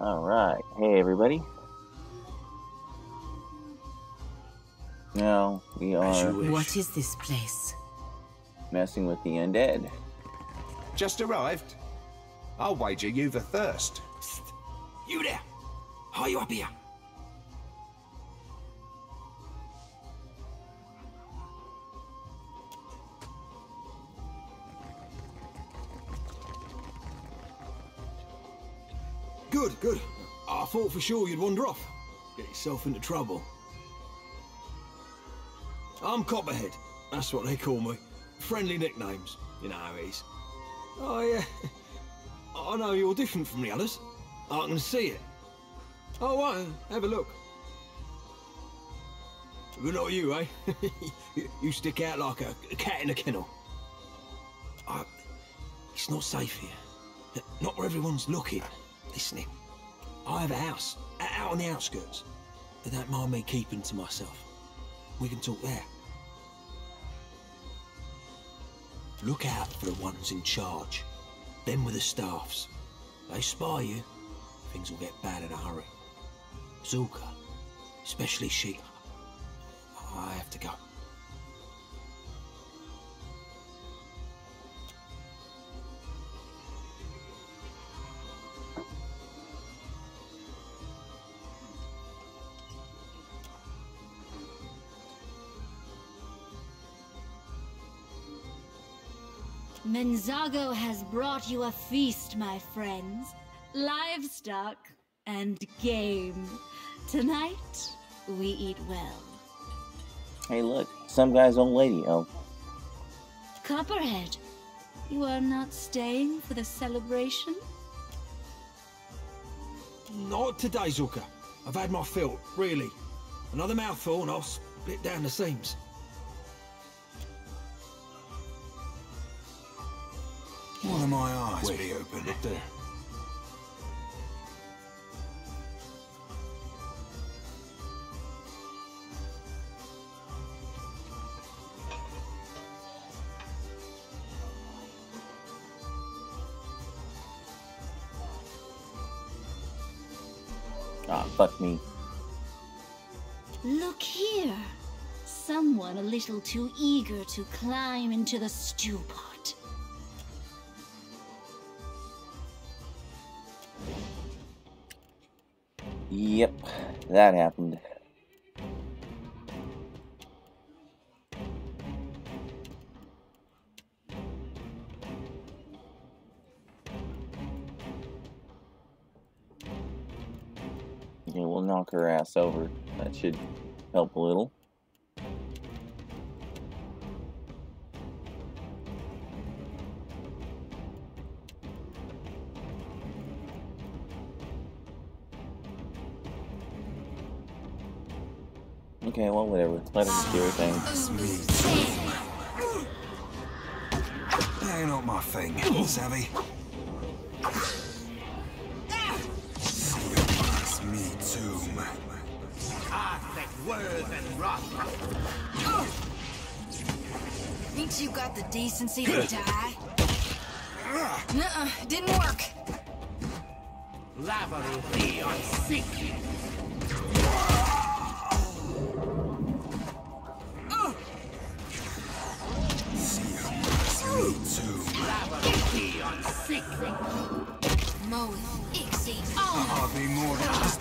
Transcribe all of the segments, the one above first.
Alright. Hey, everybody. Now, we are. What is this place? messing with the undead. Just arrived? I'll wager you've a thirst. Psst. You there! Are you up here? Good. I thought for sure you'd wander off. Get yourself into trouble. I'm Copperhead. That's what they call me. Friendly nicknames. You know how it is. Oh, yeah. I know you're different from the others. I can see it. Oh, right, have a look. But not you, eh? You- stick out like a, a cat in a kennel. I, it's not safe here. Not where everyone's looking, listening. I have a house, out on the outskirts. They don't mind me keeping to myself. We can talk there. Look out for the ones in charge. Them with the staffs. They spy you, things will get bad in a hurry. Zulka, especially she. I have to go. Menzago has brought you a feast, my friends. Livestock and game. Tonight, we eat well. Hey, look. Some guy's old lady. Oh, Copperhead, you are not staying for the celebration? Not today, Zuka. I've had my fill, really. Another mouthful and I'll split down the seams. One of my eyes Wait, be open. Look there. ah, fuck me. Look here. Someone a little too eager to climb into the stew Yep, that happened. Okay, we'll knock her ass over. That should help a little. Okay, well, whatever. Let her do her thing. That ain't not my thing, savvy? It's me too, man. Think words and rotten. Ain't you got the decency to die? Ah. Nuh-uh, didn't work. Me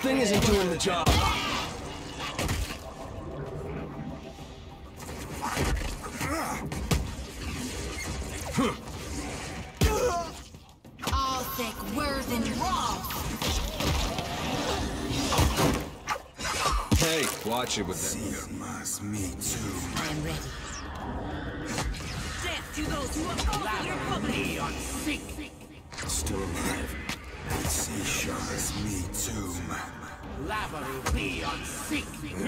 thing isn't doing the job. all thick, worth and raw. Hey, watch it with that. Seer mas me too.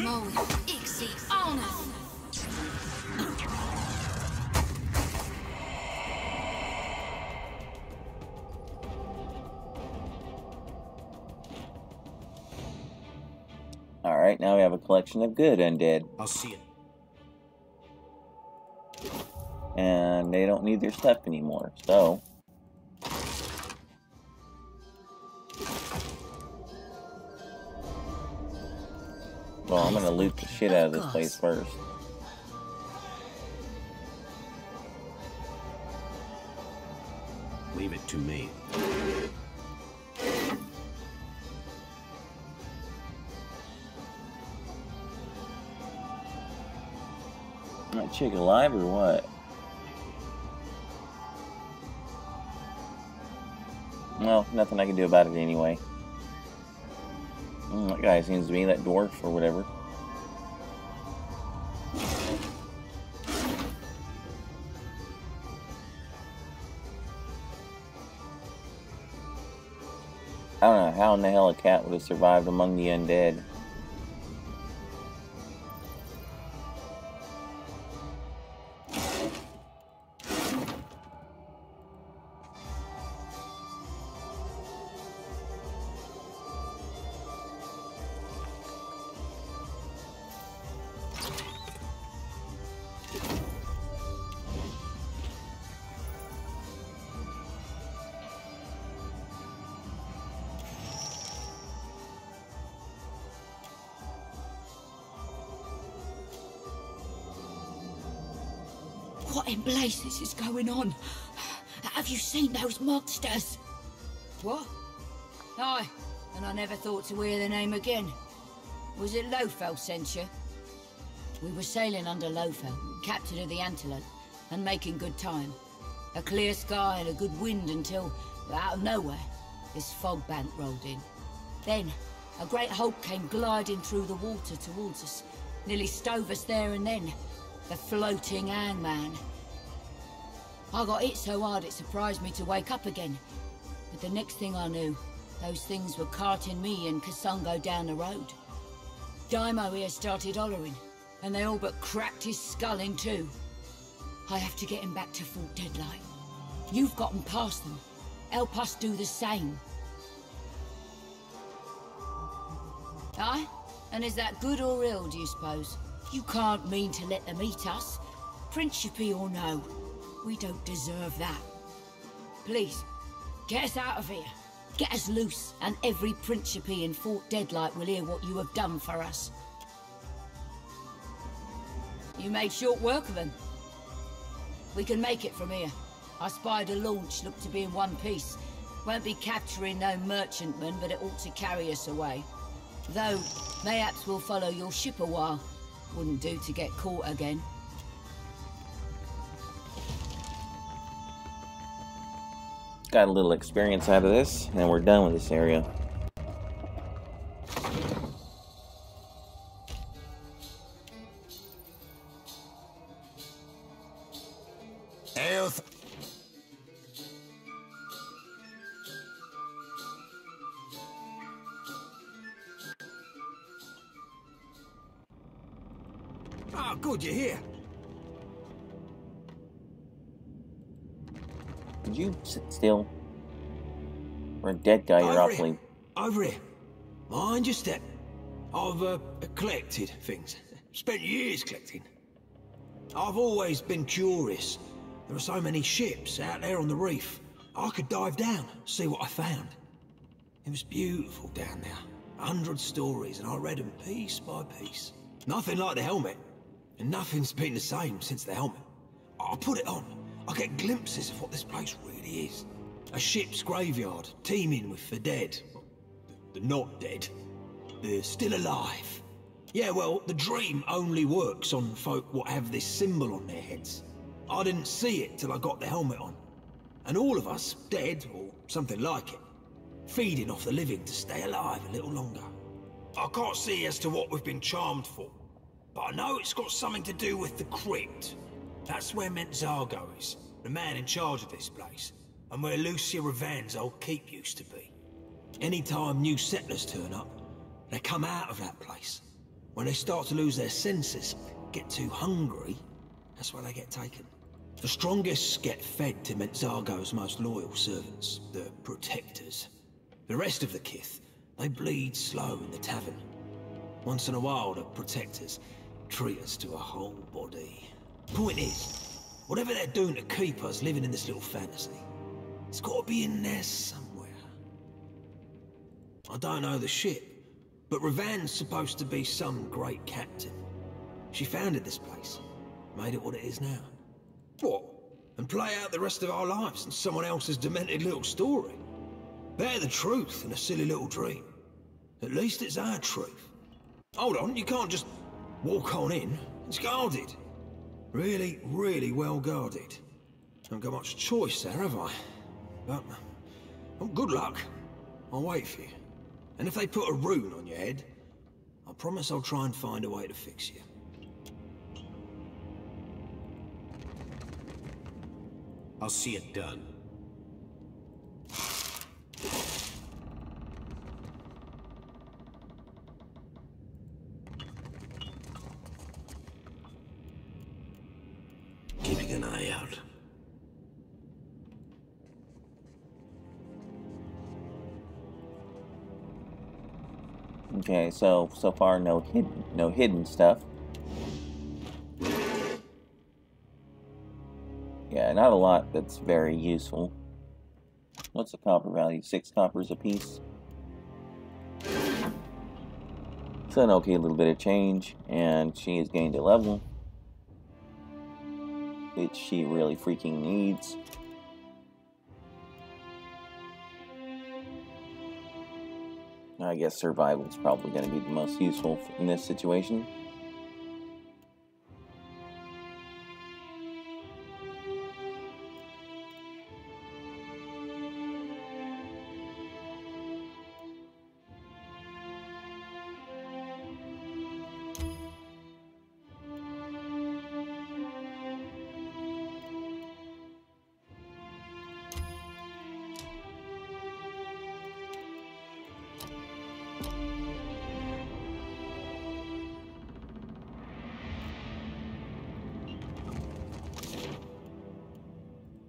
Moe, Ixie, on us. Alright, now we have a collection of good undead. I'll see it. And they don't need their stuff anymore, so. Well, I'm gonna loot the shit out of this place first. Leave it to me. That chick alive or what? Well, nothing I can do about it anyway. Guy seems to be that dwarf or whatever. I don't know how in the hell a cat would have survived among the undead. Is going on? Have you seen those monsters? What? Aye, and I never thought to hear the name again. Was it Lofel sent you? We were sailing under Lofel, captain of the Antelope, and making good time. A clear sky and a good wind until, out of nowhere, this fog bank rolled in. Then, a great hulk came gliding through the water towards us, nearly stove us there and then. The floating hangman. I got hit so hard it surprised me to wake up again. But the next thing I knew, those things were carting me and Kasungo down the road. Daimo here started hollering, and they all but cracked his skull in two. I have to get him back to Fort Deadlight. You've gotten past them. Help us do the same. Aye? And is that good or ill, do you suppose? You can't mean to let them eat us. Principe or no, we don't deserve that. Please, get us out of here. Get us loose, and every Principe in Fort Deadlight will hear what you have done for us. You made short work of them. We can make it from here. Spied a launch, looked to be in one piece. Won't be capturing no merchantman, but it ought to carry us away. Though, mayhaps we'll follow your ship a while. Wouldn't do to get caught again. Got a little experience out of this, and we're done with this area. Still? We're a dead guy, you're. Over here. Mind your step. I've uh, collected things. Spent years collecting. I've always been curious. There are so many ships out there on the reef. I could dive down, see what I found. It was beautiful down there. A hundred stories, and I read them piece by piece. Nothing like the helmet. And nothing's been the same since the helmet. I put it on. I get glimpses of what this place really is. A ship's graveyard, teeming with the dead. The not dead. They're still alive. Yeah, well, the dream only works on folk what have this symbol on their heads. I didn't see it till I got the helmet on. And all of us, dead, or something like it, feeding off the living to stay alive a little longer. I can't see as to what we've been charmed for, but I know it's got something to do with the crypt. That's where Menzago is, the man in charge of this place, and where Lucia Ravan's old keep used to be. Anytime new settlers turn up, they come out of that place. When they start to lose their senses, get too hungry, that's where they get taken. The strongest get fed to Menzago's most loyal servants, the protectors. The rest of the kith, they bleed slow in the tavern. Once in a while, the protectors treat us to a whole body. Point is, whatever they're doing to keep us living in this little fantasy, it's got to be in there somewhere. I don't know the ship, But Ravan's supposed to be some great captain. She founded this place, made it what it is now. What? And play out the rest of our lives in someone else's demented little story? Better the truth than a silly little dream. At least it's our truth. Hold on, you can't just walk on in. It's guarded. Really, really well guarded. Haven't got much choice there, have I? But, well, good luck. I'll wait for you. And if they put a rune on your head, I promise I'll try and find a way to fix you. I'll see it done. Okay, so so far no hidden no hidden stuff. Yeah, not a lot that's very useful. What's the copper value? Six coppers apiece. So an okay little bit of change, and she has gained a level. Which she really freaking needs. I guess survival is probably going to be the most useful in this situation.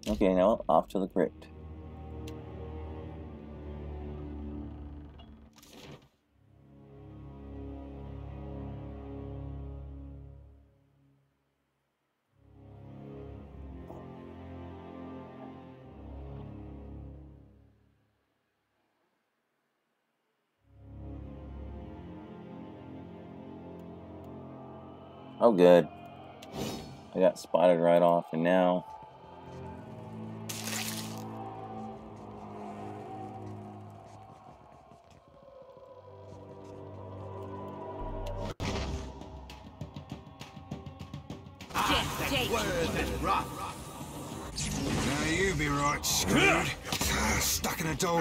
Okay, now off to the crypt. Oh, good. I got spotted right off, and now Now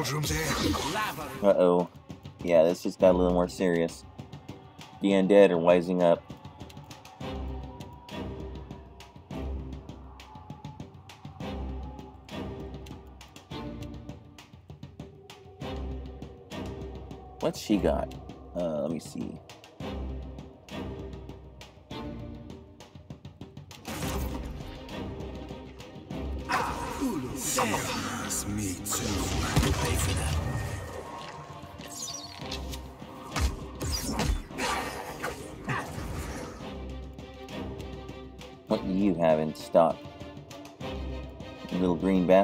Doldrums here. Uh oh. Yeah, this just got a little more serious. The undead are wising up. What's she got? Uh, let me see.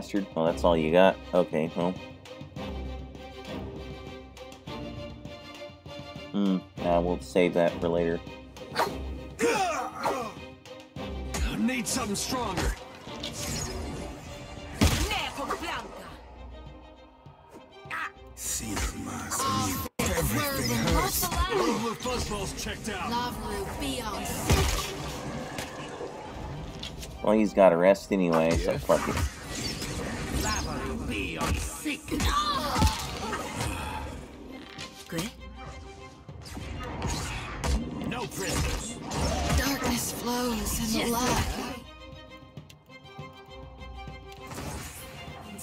Bastard? Well, that's all you got? Okay, well. Hmm, nah, we'll save that for later. Need something stronger. See. Everything hurts. Fuzzballs checked out. Lavru, be on. Well, he's got a rest anyway, so fuck it. Good. No prisoners. Darkness flows in the light.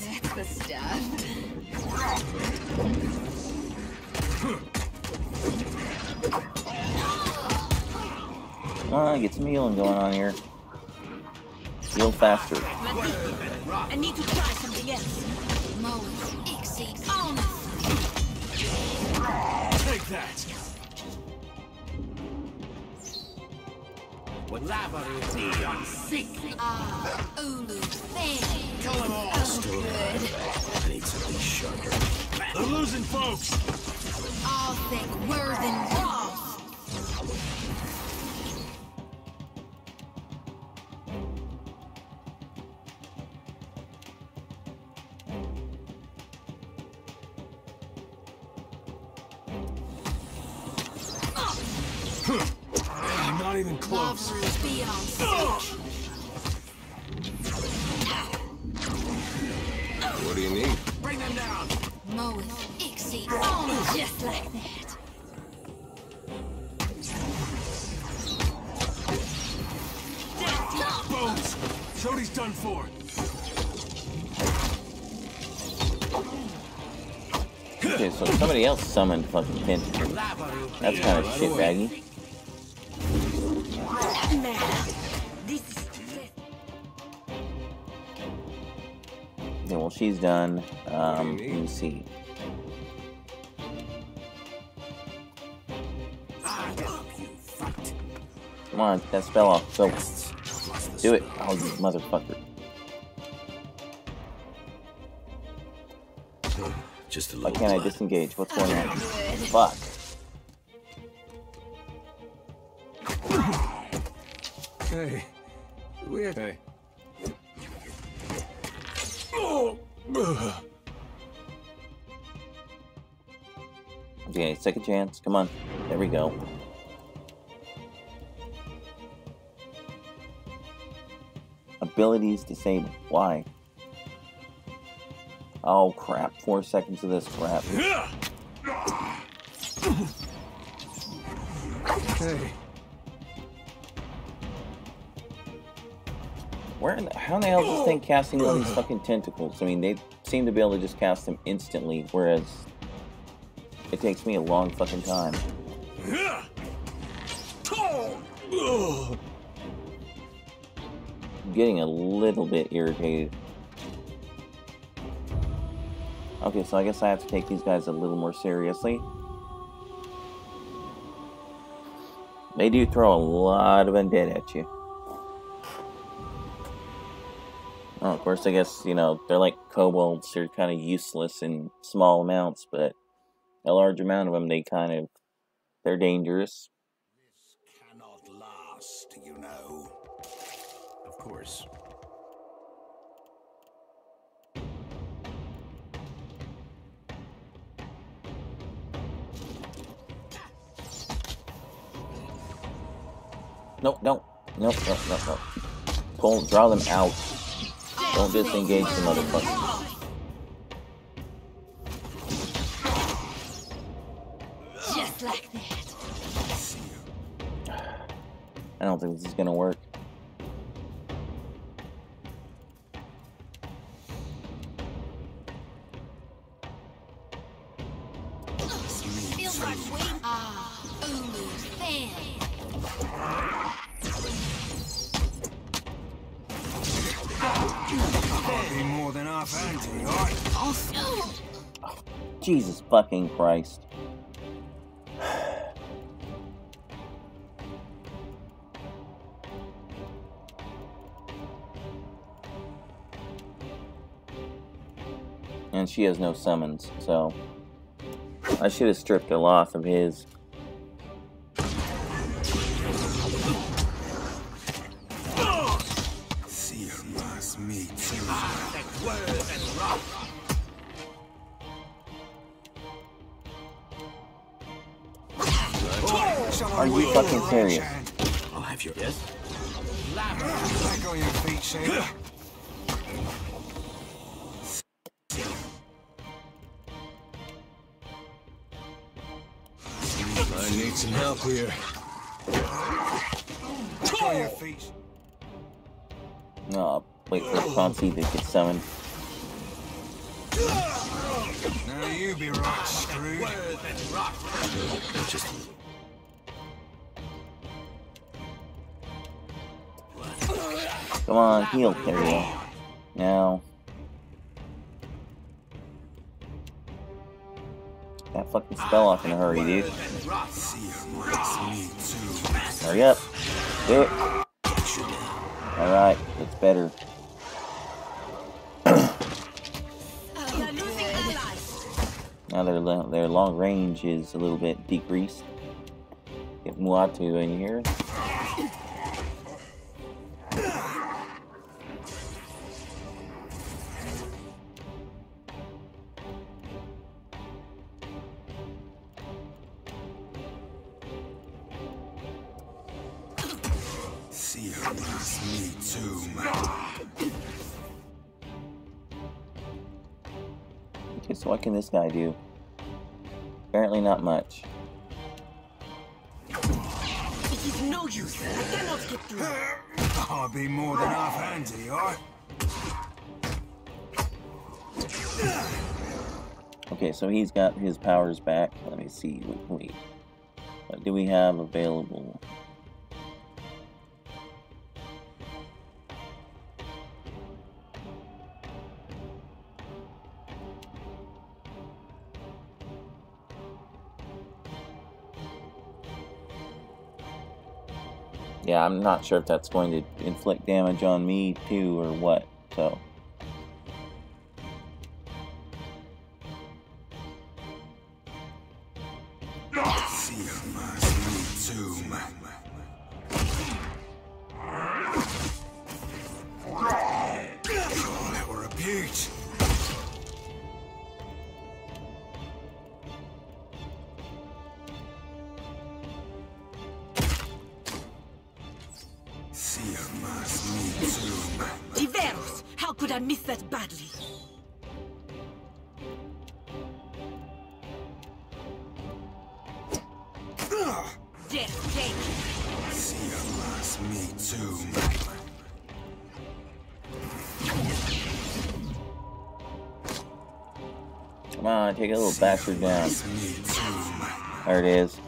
That's the stuff. Ah, get some healing going on here. Heal faster. I need to try something else. Moles, exceed honest. Take that. What lava be on sick? Ah, Ulu, thing. Kill them all. Oh, good. I need something sharper. They're losing folks. All Arthek Worthen Ross. Close. Lovers beyond seek. What do you need? Bring them down. Moeth Ixie. Oh, just like that. Bones. Shorty's done for. Okay, so somebody else summoned fucking Tentacle. That's kind of shit, shitbaggy. Well, she's done. Um, let me see. Come on, that spell off. Go. Do it. Oh, you motherfucker. Just a Why little can't I disengage? What's going on? Fuck. Hey. Weird. Hey. Okay, second chance. Come on. There we go. Abilities disabled. Why? Oh crap. Four seconds of this crap. Hey. Where in the, how in the hell is this thing casting all these fucking tentacles? I mean, they seem to be able to just cast them instantly, whereas it takes me a long fucking time. I'm getting a little bit irritated. Okay, so I guess I have to take these guys a little more seriously. They do throw a lot of undead at you. Oh, of course, I guess, you know, they're like kobolds. They're kind of useless in small amounts, but a large amount of them, they kind of, they're dangerous. This Cannot last, you know. Of course. Nope, nope, nope, nope, nope, nope. Pull, draw them out. Don't disengage the motherfucker. just like that. I don't think this is gonna work. Fucking Christ. And she has no summons, so I should have stripped Aloth of his. Are you fucking serious? I'll have your yes. Back on your feet, Sailor. I need some help here. Back on your feet. No, wait for Fonzie to get summoned. Now you be right screwed. Just Come on, heal, Carrier. Now. That fucking spell off in a hurry, dude. Hurry up. Do it. Alright, that's better. Now their their long range is a little bit decreased. Get Muatu in here. Guy do? Apparently not much. It is no use. I cannot get through. I'll be more than half handy, alright? Okay, so he's got his powers back. Let me see what we what do we have available? I'm not sure if that's going to inflict damage on me too or what. So bastard down. There it is.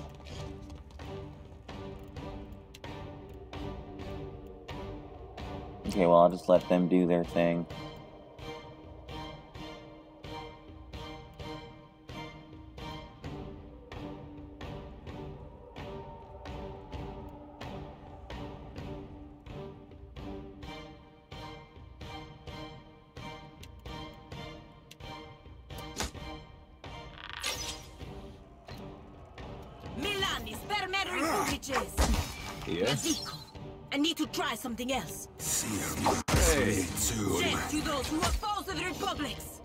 Okay, well, I'll just let them do their thing. Milani, spare memory footages. Yaziko, I need to try something else. See her mass me. Death to those who are foes of the Republics.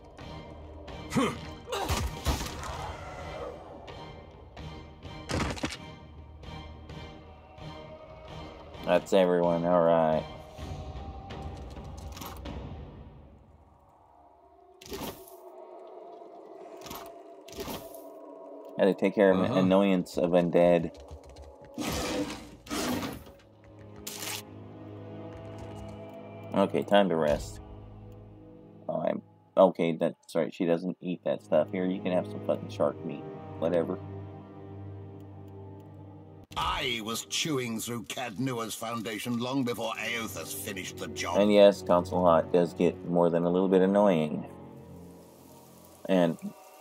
That's everyone, alright. Had to take care of an annoyance of undead. Okay, time to rest. Oh, I'm okay. That's right. She doesn't eat that stuff. Here, you can have some fucking shark meat. Whatever. I was chewing through Caed Nua's foundation long before Eothas finished the job. And yes, Console Hot does get more than a little bit annoying. And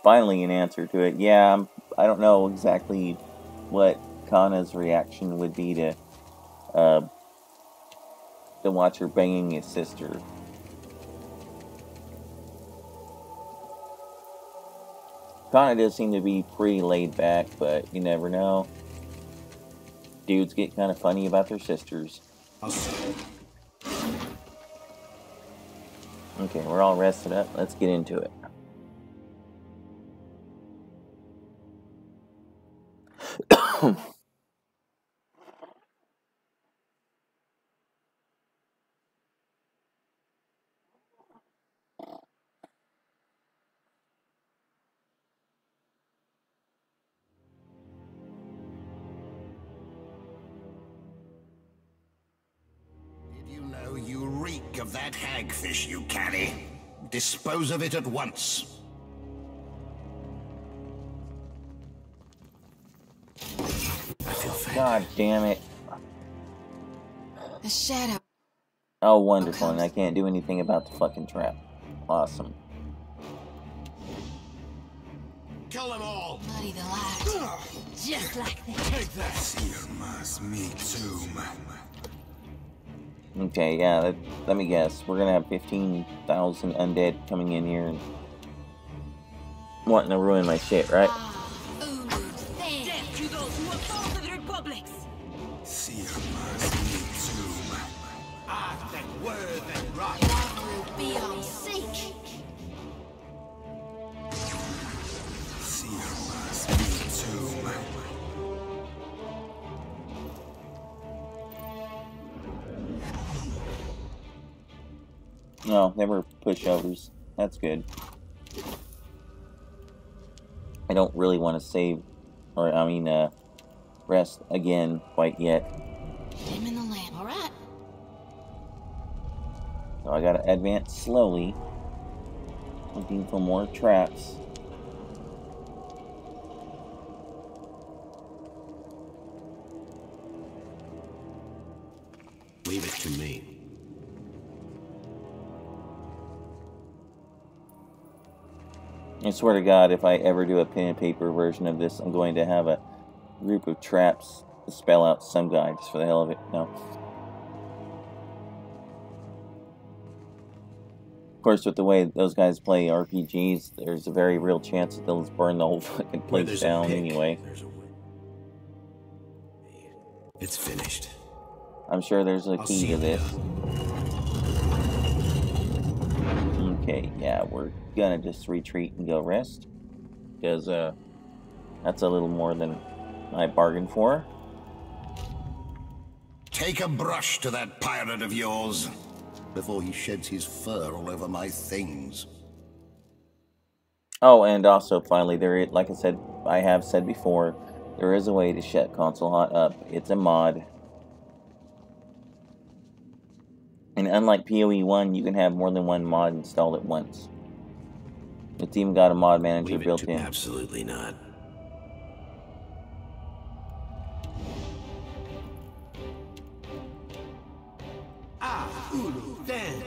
finally, an answer to it. Yeah, I'm, I don't know exactly what Kana's reaction would be to uh, to watch her banging his sister. Kana does seem to be pretty laid back, but you never know. Dudes get kind of funny about their sisters. Okay, we're all rested up. Let's get into it. Of that hagfish you carry? Dispose of it at once. God damn it. The shadow. Oh, wonderful. And I can't do anything about the fucking trap. Awesome. Kill them all! Bloody the last. Just like that. See her mass me tomb. Okay, yeah, that, let me guess. We're gonna have 15,000 undead coming in here. And... wanting to ruin my shit, right? Ah. No, they were pushovers. That's good. I don't really want to save, or I mean, uh, rest again quite yet. Dim in the lamp, alright? So I gotta advance slowly, looking for more traps. I swear to God, if I ever do a pen and paper version of this, I'm going to have a group of traps to spell out some guy just for the hell of it. No. Of course, with the way those guys play RPGs, there's a very real chance that they'll just burn the whole fucking place down anyway. there's a way. It's finished. I'm sure there's a I'll key to this. Okay, yeah, we're gonna just retreat and go rest. Because, uh, that's a little more than I bargained for. Take a brush to that pirate of yours before he sheds his fur all over my things. Oh, and also, finally, there, is, like I said, I have said before, there is a way to shut Console Hot up. It's a mod. And unlike PoE 1, you can have more than one mod installed at once. It's even got a mod manager built in. Absolutely not. Ah, Ulu, then.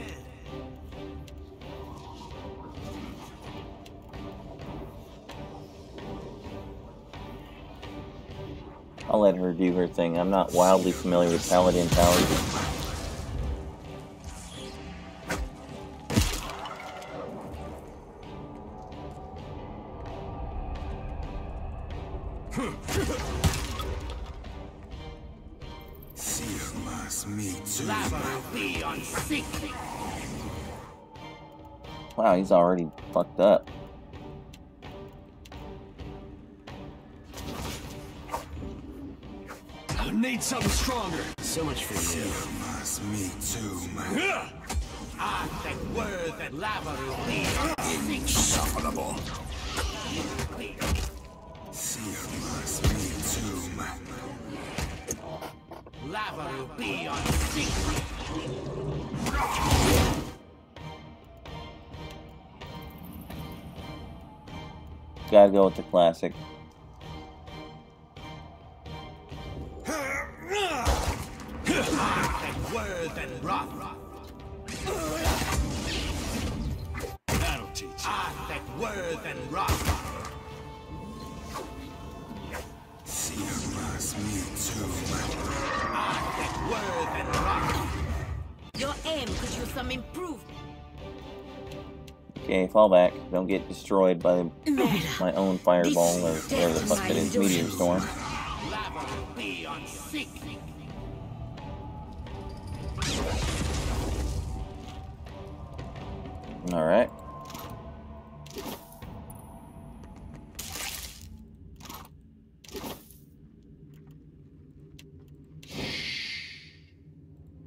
I'll let her do her thing. I'm not wildly familiar with Paladin powers. See must meet tomb. Lava be on. Wow, he's already fucked up. I Need something stronger. So much for you. Must meet tomb. Ah, that word that lava will be insufferable. Must. Lava will be on sick. Gotta go with the classic. Fall back. Don't get destroyed by my own fireball or whatever the fuck that is, meteor storm. Lava will be on sick. Alright.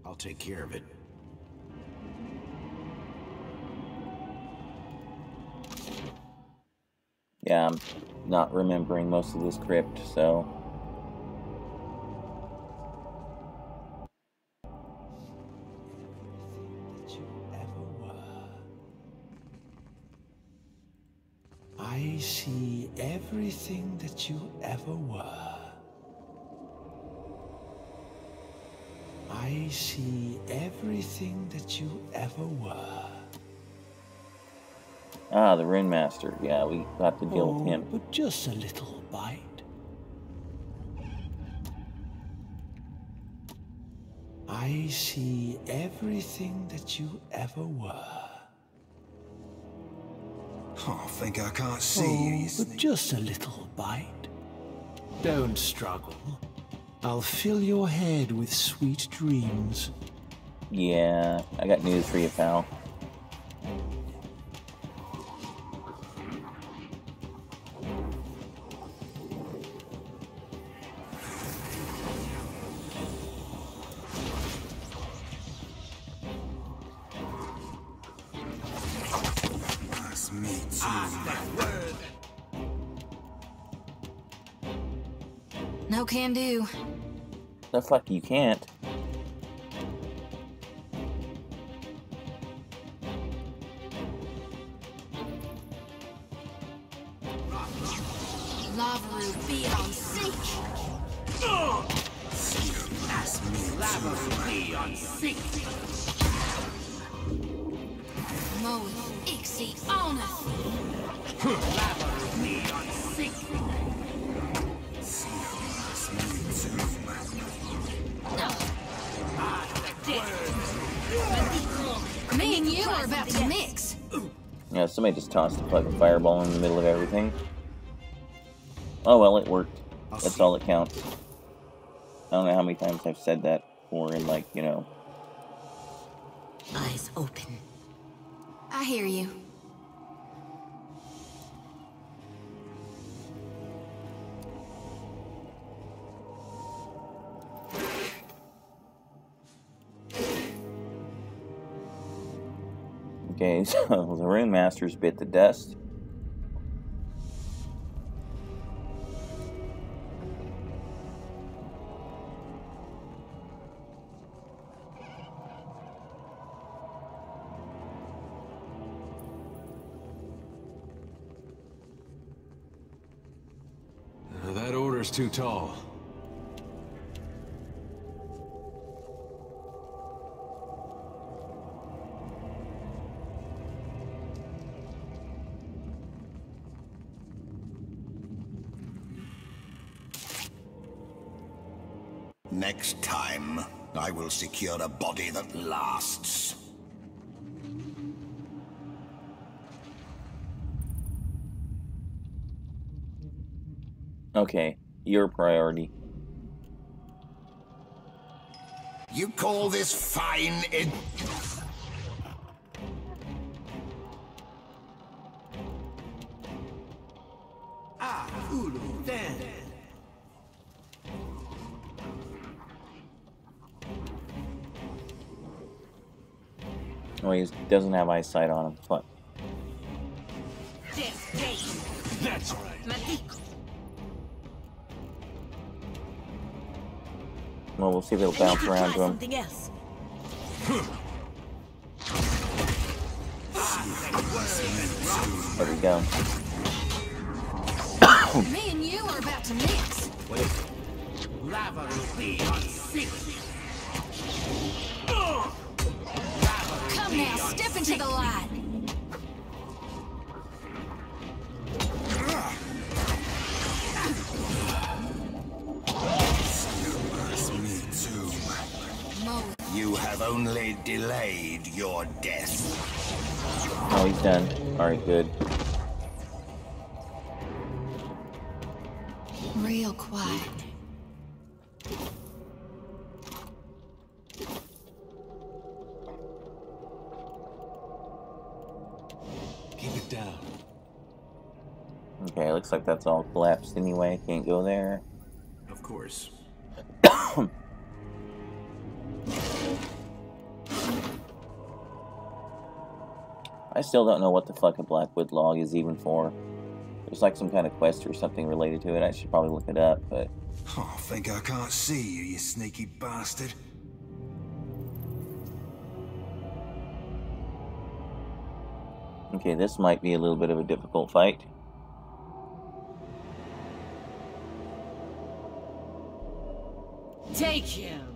I'll take care of it. Yeah, I'm not remembering most of this crypt, so. I see everything that you ever were. I see everything that you ever were. Ah, the Rune Master. Yeah, we got to deal with Oh, him. but just a little bite. I see everything that you ever were. I think I can't see oh, you, you but sneak. just a little bite. Don't struggle. I'll fill your head with sweet dreams. Yeah, I got news for you, pal. The fuck you can't. Lavaru be on sync. That's me Mo ixi honor. Me and you are about to mix. Yeah, somebody just tossed a fucking fireball in the middle of everything. Oh well, it worked. That's all that counts. I don't know how many times I've said that or in like, you know, Eyes open. I hear you. Okay, so the Rune Masters bit the dust. That order's too tall. Secure a body that lasts. Okay, your priority. You call this fine ed- he doesn't have eyesight on him. Fuck. That's right. Well, we'll see if it'll bounce around to him. else. There we go. Me and you are about to mix. Come now, step into the light. That's me too. Mo, You have only delayed your death. Oh, he's done. Alright, good. That's all collapsed anyway. Can't go there. Of course. I still don't know what the fuck a Blackwood log is even for. There's like some kind of quest or something related to it. I should probably look it up, but I think I can't see you, you sneaky bastard. okay, this might be a little bit of a difficult fight. Take him.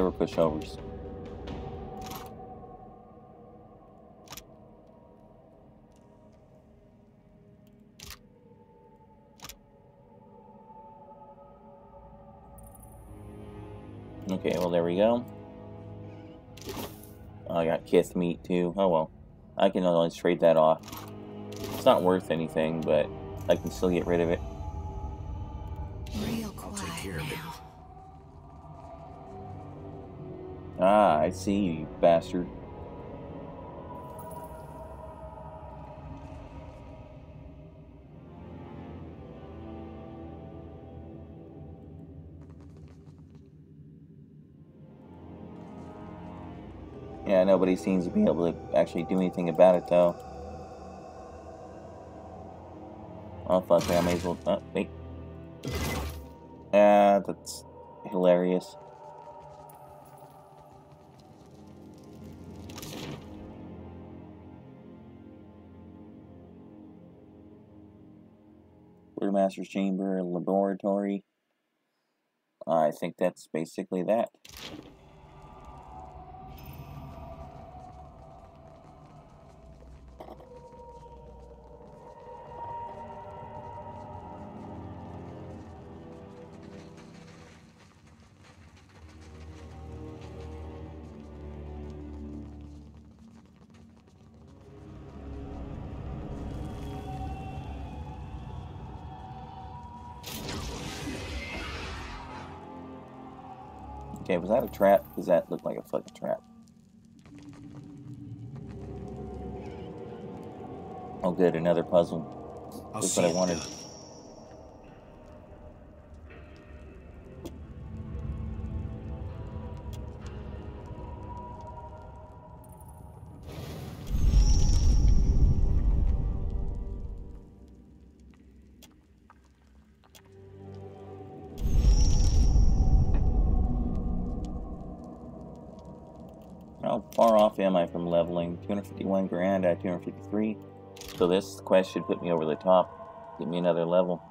They were pushovers. Okay, well there we go. Oh, I got kith meat too. Oh well. I can always trade that off. It's not worth anything, but I can still get rid of it. I see you, you bastard. Yeah, nobody seems to be able to actually do anything about it, though. Oh, fuck I may as well... Oh, wait. Ah, that's hilarious. Chamber, Laboratory. I think that's basically that. Was that a trap? Because that looked like a fucking trap. Oh good, another puzzle. I'll That's see what I wanted. done. Off am I from leveling? 251 grand at 253. So this quest should put me over the top. Give me another level.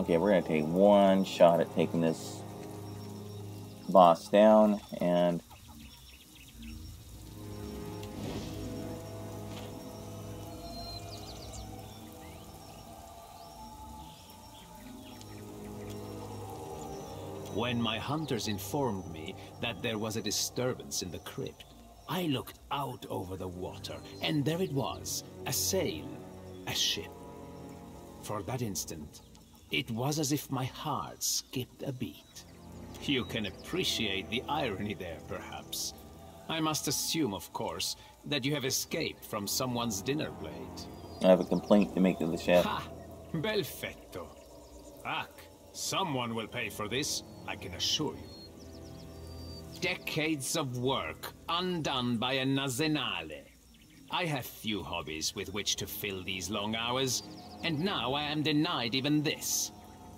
Okay, we're gonna take one shot at taking this boss down and When my hunters informed me that there was a disturbance in the crypt, I looked out over the water, and there it was, a sail, a ship. For that instant, it was as if my heart skipped a beat. You can appreciate the irony there, perhaps. I must assume, of course, that you have escaped from someone's dinner plate. I have a complaint to make to the chef. Ha! Belfetto. Ak, someone will pay for this, I can assure you. Decades of work undone by a Nazenale. I have few hobbies with which to fill these long hours, and now I am denied even this.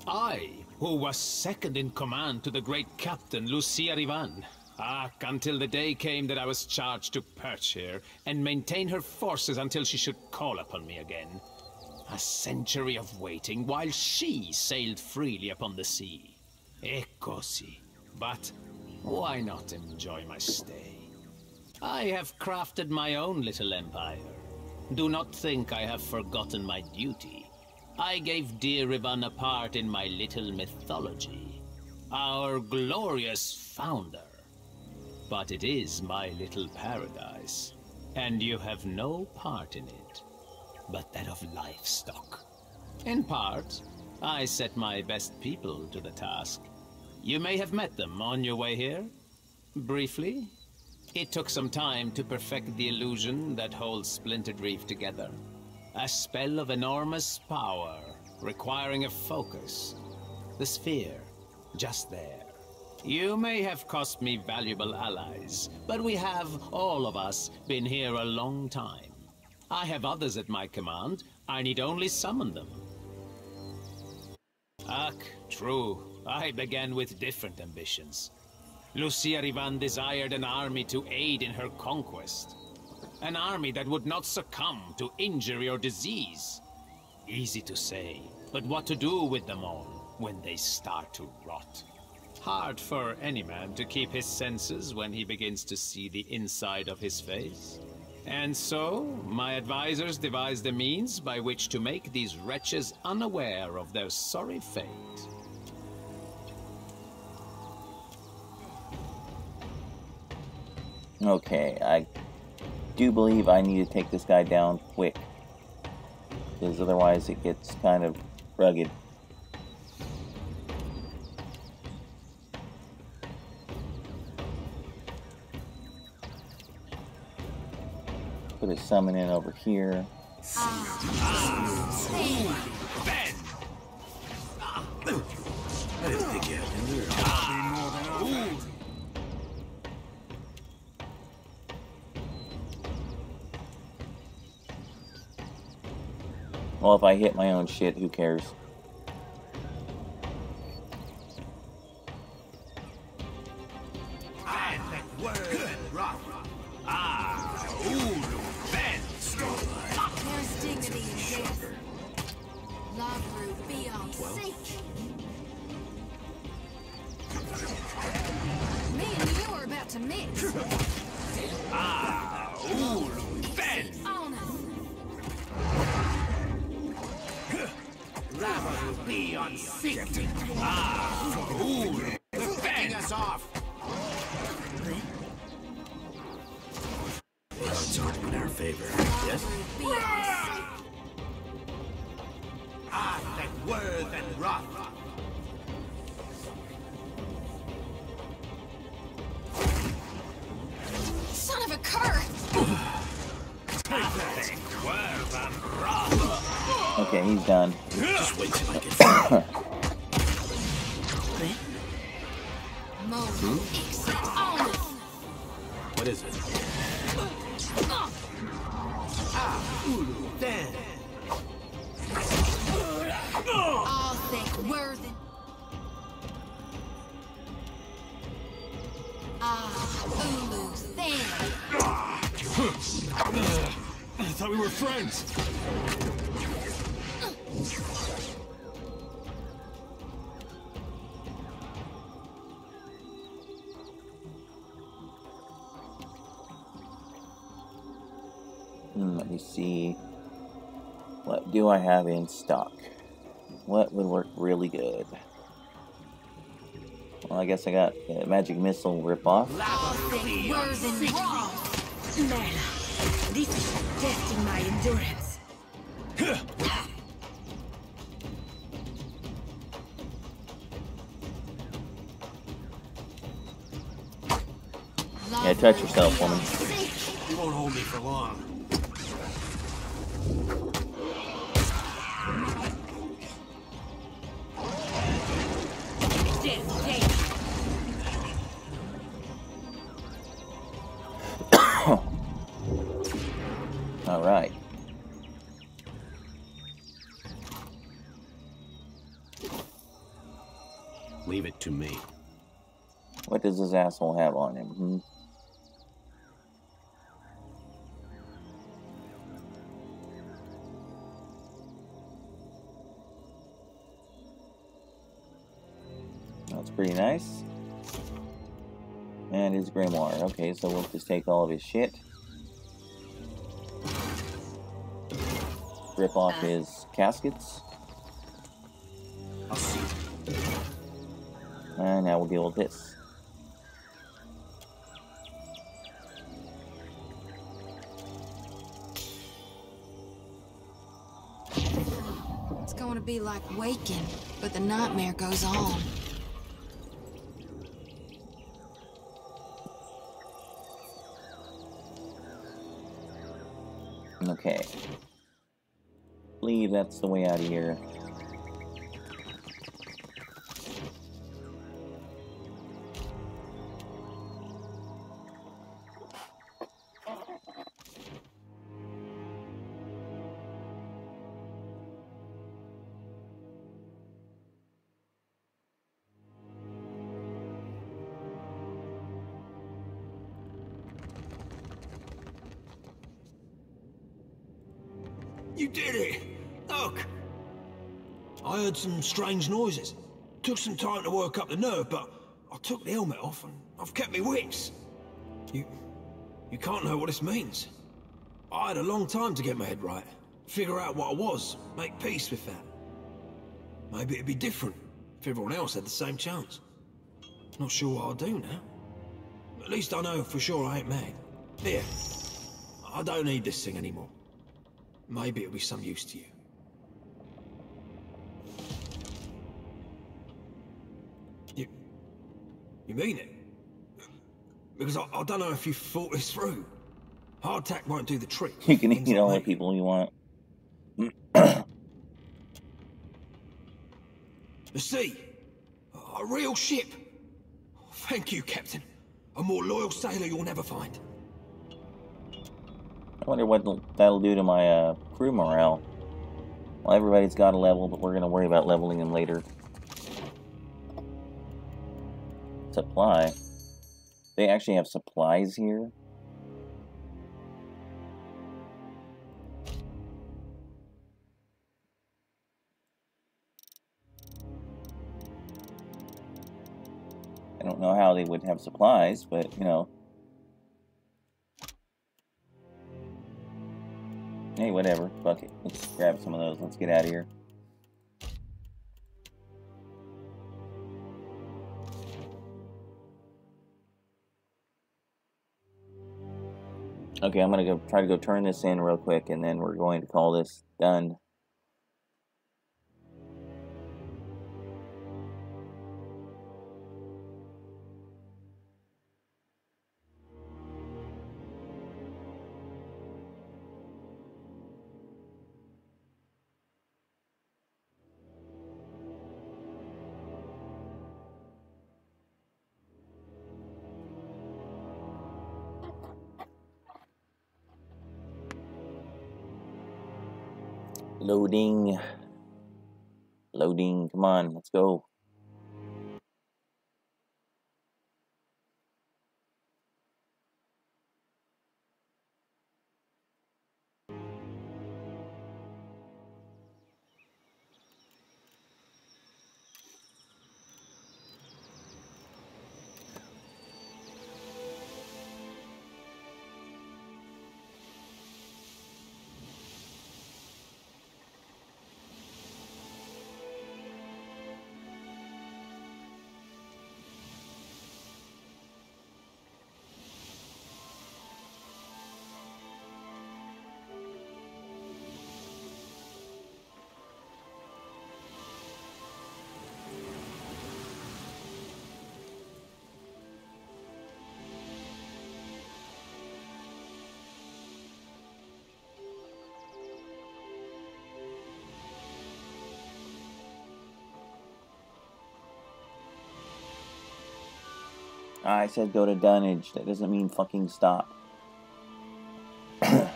I, who was second in command to the great captain Lucia Rivan. Ak, until the day came that I was charged to perch here and maintain her forces until she should call upon me again. A century of waiting while she sailed freely upon the sea. E così. But why not enjoy my stay? I have crafted my own little empire. Do not think I have forgotten my duty. I gave dear Dirivan a part in my little mythology. Our glorious founder. But it is my little paradise, and you have no part in it, but that of livestock. In part, I set my best people to the task. You may have met them on your way here. Briefly. It took some time to perfect the illusion that holds Splintered Reef together. A spell of enormous power, requiring a focus. The sphere, just there. You may have cost me valuable allies, but we have, all of us, been here a long time. I have others at my command. I need only summon them. Ach, true. I began with different ambitions. Lucia Rivan desired an army to aid in her conquest. An army that would not succumb to injury or disease. Easy to say, but what to do with them all when they start to rot? Hard for any man to keep his senses when he begins to see the inside of his face. And so, my advisors devised a means by which to make these wretches unaware of their sorry fate. Okay, I do believe I need to take this guy down quick. Because otherwise it gets kind of rugged. Put a summon in over here. Ah. Well, if I hit my own shit, who cares? Of a cur! Okay, he's done. Just wait till I get Mo, exit on us. What is it? All thought we were friends. Hmm, let me see. What do I have in stock? What would work really good? Well, I guess I got uh, Magic Missile ripoff. All this is testing my endurance. Yeah, touch yourself, woman. You won't hold me for long. What does this asshole have on him? Hmm? That's pretty nice. And his grimoire. Okay, so we'll just take all of his shit. Rip off his caskets. And now we'll deal with this. Be like waking, but the nightmare goes on. Okay. Believe that's the way out of here. Some strange noises. Took some time to work up the nerve, but I took the helmet off and I've kept my wits. You... you can't know what this means. I had a long time to get my head right. Figure out what I was, make peace with that. Maybe it'd be different if everyone else had the same chance. Not sure what I'll do now. At least I know for sure I ain't mad. Here, I don't need this thing anymore. Maybe it'll be some use to. You... You mean it? Because I, I don't know if you've thought this through. Hardtack won't do the trick. You can eat all the people you want. The sea. A real ship. Thank you, Captain. A more loyal sailor you'll never find. I wonder what that'll do to my uh, crew morale. Well, everybody's got a level, but we're going to worry about leveling them later. Supply. They actually have supplies here? I don't know how they would have supplies, but, you know. Hey, whatever. Fuck it. Let's grab some of those. Let's get out of here. Okay, I'm gonna go try to go turn this in real quick, and then we're going to call this done. Loading. Loading. Come on, let's go. I said go to dunnage. That doesn't mean fucking stop. I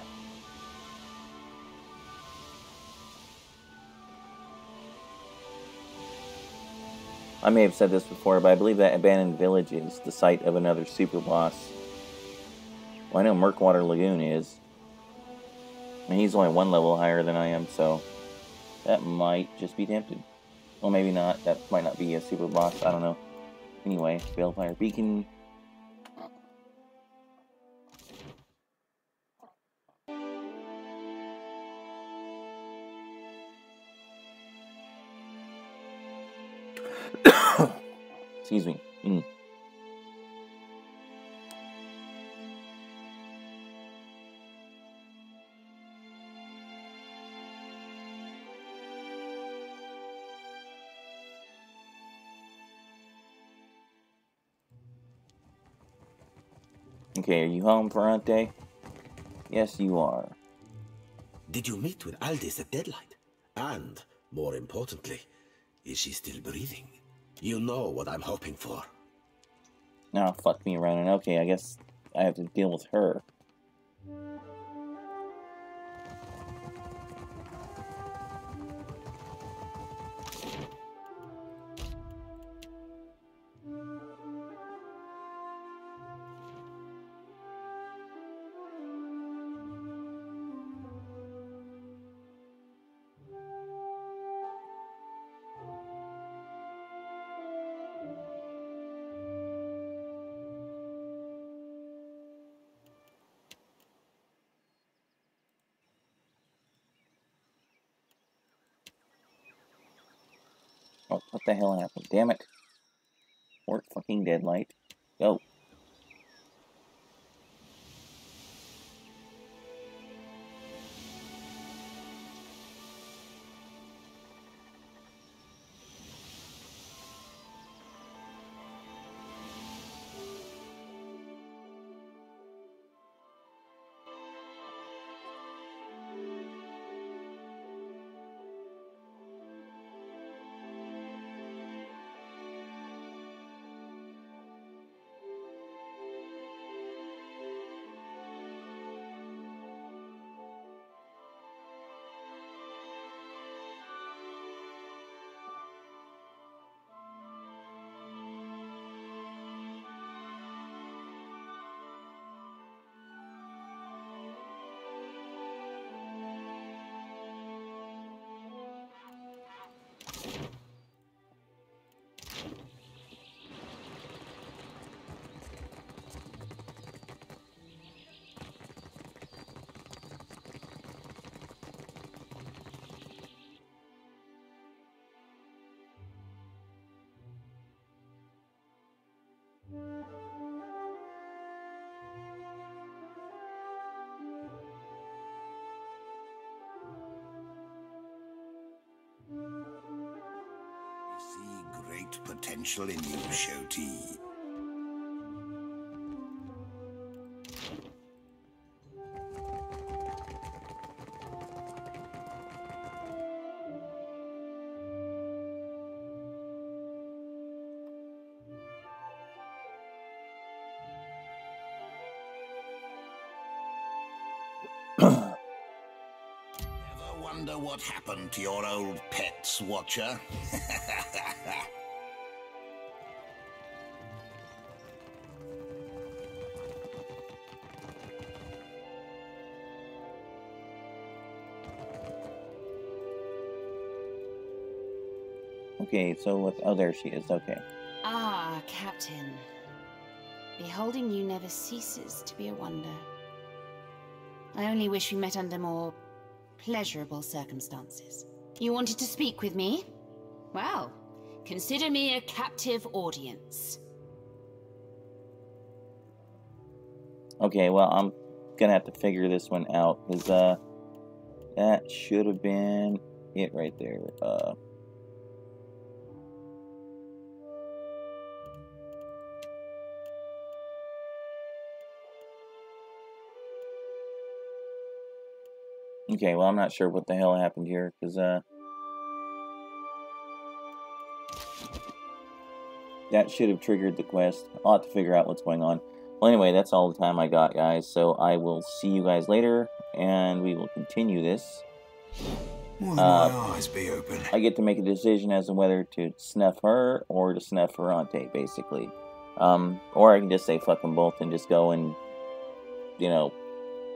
may have said this before, but I believe that abandoned village is the site of another super boss. Well, I know Murkwater Lagoon is. And he's only one level higher than I am, so that might just be tempted. Well, maybe not. That might not be a super boss. I don't know. Anyway, Balefire Beacon. Excuse me. Mm. Okay, are you home, Furrante? Yes, you are. Did you meet with Aeldys at Deadlight? And, more importantly, is she still breathing? You know what I'm hoping for. Now, oh, fuck me running. Okay, I guess I have to deal with her. The hell happened? Damn it. Fort fucking Deadlight. Go. Oh. Potential in you, Shoti. wonder what happened to your old pets, Watcher? okay, so what? Oh, there she is. Okay. Ah, Captain. Beholding you never ceases to be a wonder. I only wish we met under more pleasurable circumstances. You wanted to speak with me? Well, consider me a captive audience. Okay, well, I'm gonna have to figure this one out, because, uh, that should have been it right there. Uh, Okay, well, I'm not sure what the hell happened here, because, uh... That should have triggered the quest. I'll have to figure out what's going on. Well, anyway, that's all the time I got, guys. So I will see you guys later, and we will continue this. Uh, my eyes be open. I get to make a decision as to whether to snuff her or to snuff Furrante, basically. Um, or I can just say fuck them both and just go and, you know,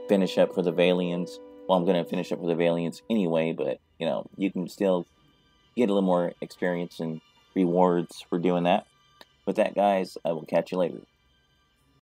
finish up for the Vailians well, I'm going to finish up with the Vailians anyway, but, you know, you can still get a little more experience and rewards for doing that. With that, guys, I will catch you later.